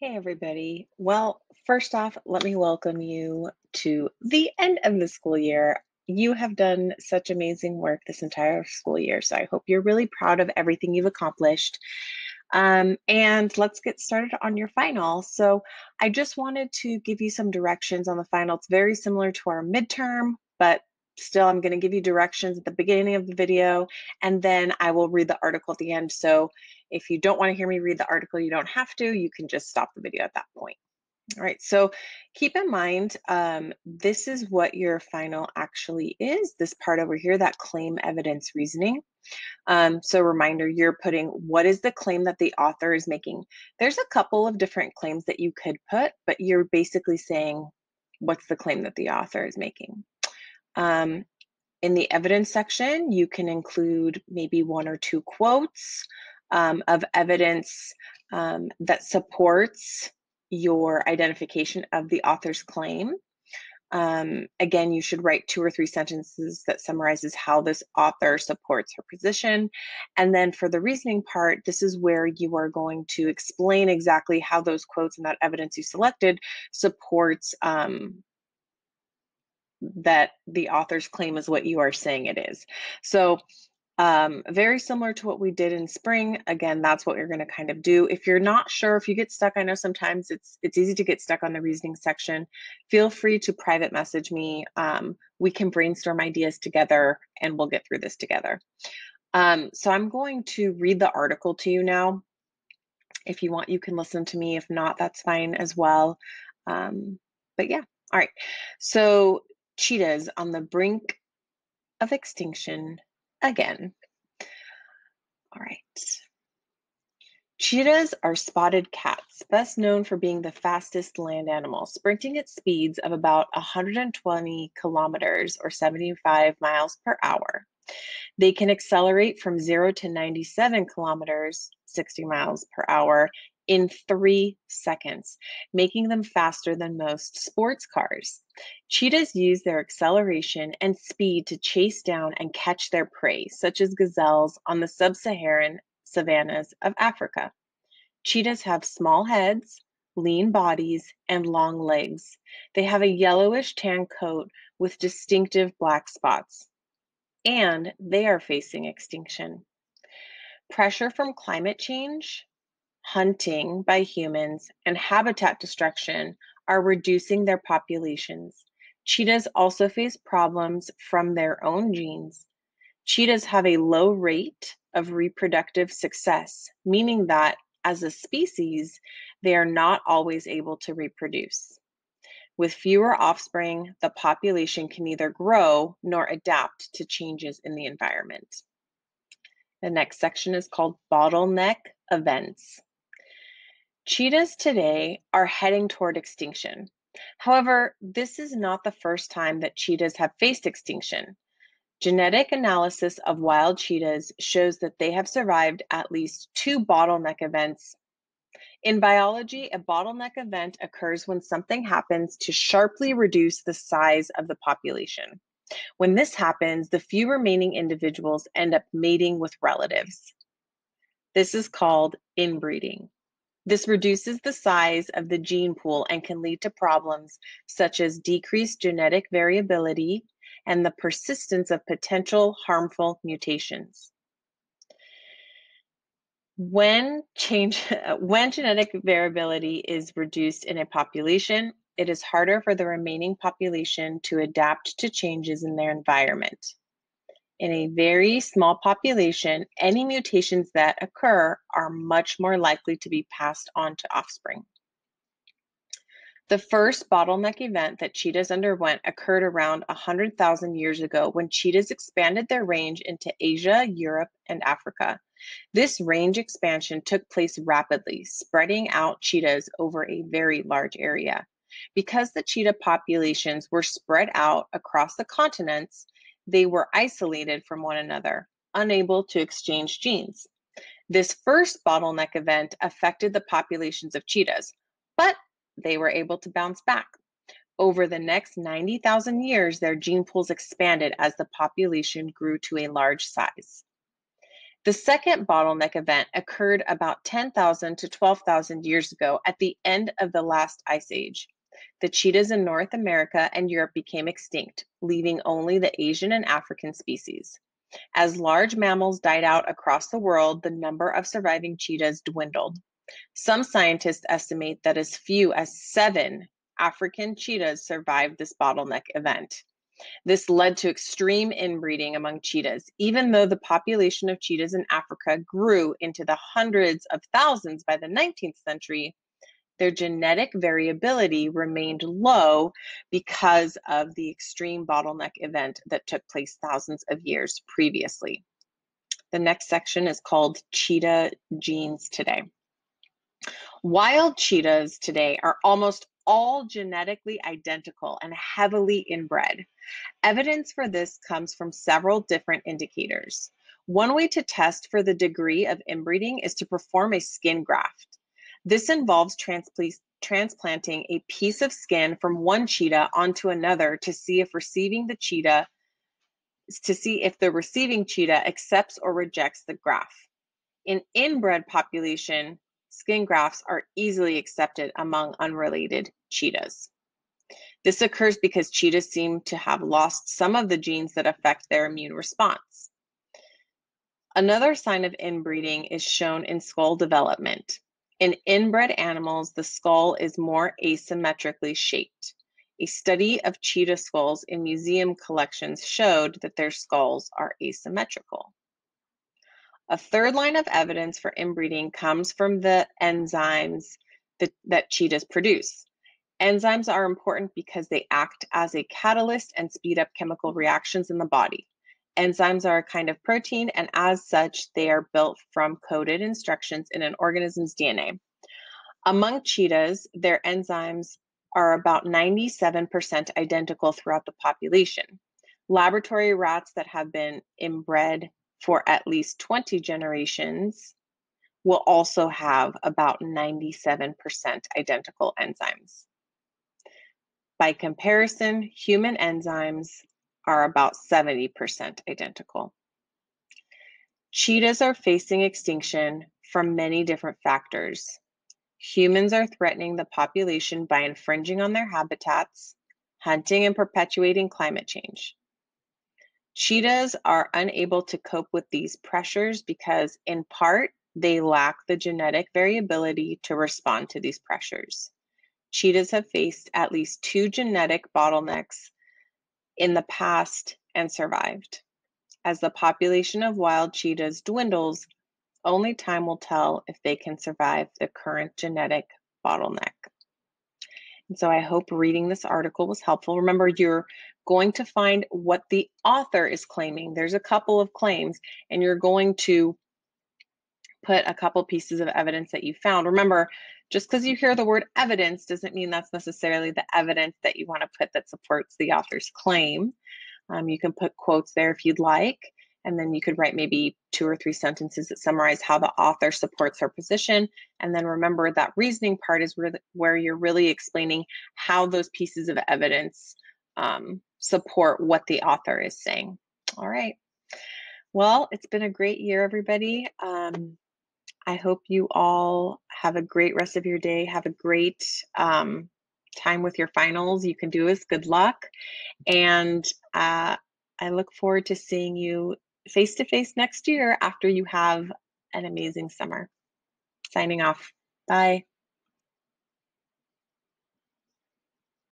Hey, everybody. Well, first off, let me welcome you to the end of the school year. You have done such amazing work this entire school year, so I hope you're really proud of everything you've accomplished. Um, and let's get started on your final. So, I just wanted to give you some directions on the final. It's very similar to our midterm, but still, I'm going to give you directions at the beginning of the video, and then I will read the article at the end. So, if you don't want to hear me read the article, you don't have to. You can just stop the video at that point. All right, so keep in mind, um, this is what your final actually is, this part over here, that claim evidence reasoning. Um, so reminder, you're putting what is the claim that the author is making. There's a couple of different claims that you could put, but you're basically saying what's the claim that the author is making. Um, in the evidence section, you can include maybe one or two quotes um, of evidence um, that supports your identification of the author's claim. Um, again, you should write two or three sentences that summarizes how this author supports her position. And then for the reasoning part, this is where you are going to explain exactly how those quotes and that evidence you selected supports um, that the author's claim is what you are saying it is. So um, very similar to what we did in spring. Again, that's what you're going to kind of do. If you're not sure, if you get stuck, I know sometimes it's it's easy to get stuck on the reasoning section. Feel free to private message me. Um, we can brainstorm ideas together, and we'll get through this together. Um, so I'm going to read the article to you now. If you want, you can listen to me. If not, that's fine as well. Um, but yeah, all right. So cheetahs on the brink of extinction again. All right. Cheetahs are spotted cats, best known for being the fastest land animal, sprinting at speeds of about 120 kilometers or 75 miles per hour. They can accelerate from 0 to 97 kilometers, 60 miles per hour, in three seconds, making them faster than most sports cars. Cheetahs use their acceleration and speed to chase down and catch their prey, such as gazelles on the sub Saharan savannas of Africa. Cheetahs have small heads, lean bodies, and long legs. They have a yellowish tan coat with distinctive black spots. And they are facing extinction. Pressure from climate change, hunting by humans, and habitat destruction are reducing their populations. Cheetahs also face problems from their own genes. Cheetahs have a low rate of reproductive success, meaning that as a species, they are not always able to reproduce. With fewer offspring, the population can neither grow nor adapt to changes in the environment. The next section is called bottleneck events. Cheetahs today are heading toward extinction. However, this is not the first time that cheetahs have faced extinction. Genetic analysis of wild cheetahs shows that they have survived at least two bottleneck events. In biology, a bottleneck event occurs when something happens to sharply reduce the size of the population. When this happens, the few remaining individuals end up mating with relatives. This is called inbreeding. This reduces the size of the gene pool and can lead to problems such as decreased genetic variability and the persistence of potential harmful mutations. When change when genetic variability is reduced in a population, it is harder for the remaining population to adapt to changes in their environment. In a very small population, any mutations that occur are much more likely to be passed on to offspring. The first bottleneck event that cheetahs underwent occurred around 100,000 years ago when cheetahs expanded their range into Asia, Europe, and Africa. This range expansion took place rapidly, spreading out cheetahs over a very large area. Because the cheetah populations were spread out across the continents, they were isolated from one another, unable to exchange genes. This first bottleneck event affected the populations of cheetahs, but they were able to bounce back. Over the next 90,000 years, their gene pools expanded as the population grew to a large size. The second bottleneck event occurred about 10,000 to 12,000 years ago at the end of the last ice age. The cheetahs in North America and Europe became extinct, leaving only the Asian and African species. As large mammals died out across the world, the number of surviving cheetahs dwindled. Some scientists estimate that as few as seven African cheetahs survived this bottleneck event. This led to extreme inbreeding among cheetahs, even though the population of cheetahs in Africa grew into the hundreds of thousands by the 19th century. Their genetic variability remained low because of the extreme bottleneck event that took place thousands of years previously. The next section is called Cheetah Genes Today. Wild cheetahs today are almost all genetically identical and heavily inbred. Evidence for this comes from several different indicators. One way to test for the degree of inbreeding is to perform a skin graft. This involves transplanting a piece of skin from one cheetah onto another to see if receiving the cheetah to see if the receiving cheetah accepts or rejects the graft. In inbred population, skin grafts are easily accepted among unrelated cheetahs. This occurs because cheetahs seem to have lost some of the genes that affect their immune response. Another sign of inbreeding is shown in skull development. In inbred animals, the skull is more asymmetrically shaped. A study of cheetah skulls in museum collections showed that their skulls are asymmetrical. A third line of evidence for inbreeding comes from the enzymes that, that cheetahs produce. Enzymes are important because they act as a catalyst and speed up chemical reactions in the body. Enzymes are a kind of protein, and as such, they are built from coded instructions in an organism's DNA. Among cheetahs, their enzymes are about 97% identical throughout the population. Laboratory rats that have been inbred for at least 20 generations will also have about 97% identical enzymes. By comparison, human enzymes are about 70% identical. Cheetahs are facing extinction from many different factors. Humans are threatening the population by infringing on their habitats, hunting and perpetuating climate change. Cheetahs are unable to cope with these pressures because, in part, they lack the genetic variability to respond to these pressures. Cheetahs have faced at least two genetic bottlenecks in the past and survived. As the population of wild cheetahs dwindles, only time will tell if they can survive the current genetic bottleneck. And so I hope reading this article was helpful. Remember, you're going to find what the author is claiming. There's a couple of claims, and you're going to put a couple pieces of evidence that you found. Remember, just because you hear the word evidence doesn't mean that's necessarily the evidence that you want to put that supports the author's claim. Um, you can put quotes there if you'd like, and then you could write maybe two or three sentences that summarize how the author supports her position. And then remember that reasoning part is where, where you're really explaining how those pieces of evidence um, support what the author is saying. All right. Well, it's been a great year, everybody. Um, I hope you all have a great rest of your day. Have a great um, time with your finals. You can do this. Good luck. And uh, I look forward to seeing you face to face next year after you have an amazing summer. Signing off. Bye.